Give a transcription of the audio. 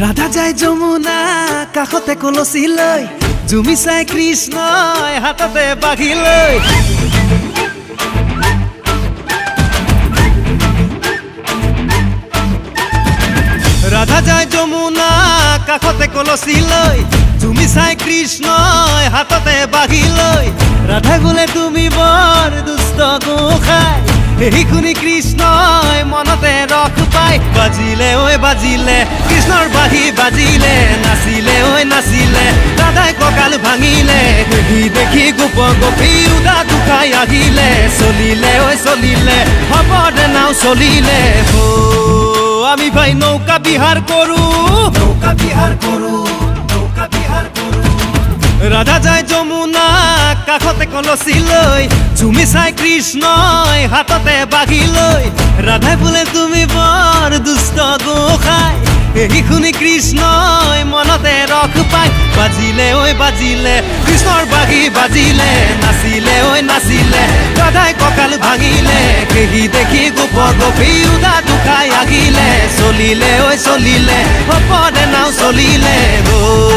ৰাধা যায় যমুনা, কাষতে কলচি লৈ জুমি চাই কৃষ্ণই হাততে বাঘি লৈ ৰাধা যায় যমুনা, কাষতে কলচি লৈ জুমি চাই কৃষ্ণই হাততে বাঘি লৈ ৰাধা বোলে তুমি বৰ দুষ্ট গোসাই শুনি কৃষ্ণই মনতে ৰস পাই বাজিলে ঐ বাজিলে কৃষ্ণৰ বাঁহী বাজিলে নাচিলে ঐ নাচিলে দাদাই কঁকাল ভাঙিলে দেখি দেখি গোপ গোপী উদা দুখাই আহিলে চলিলে ঐ চলিলে হ'ব দে নাও চলিলে হো আমি ভাই নৌকা বিহাৰ কৰো। নৌকা বিহাৰ কৰো নৌকা বিহাৰ কৰো। ৰাধা যায় যমুনা কাষতে কলচি লৈ ঝুমি চাই কৃষ্ণই হাততে বাঘি লৈ ৰাধাই বোলে তুমি বৰ দুষ্ট গোসাই। এই শুনি কৃষ্ণই মনতে ৰস পাই বাজিলে ঐ বাজিলে কৃষ্ণৰ বাঘি বাজিলে নাচিলে ঐ নাচিলে ৰাধাই কঁকাল ভাঙিলে কেহি দেখি গোপ গোপী উদা দুখাই আহিলে চলিলে ঐ চলিলে হ'ব দে নাও চলিলে অ'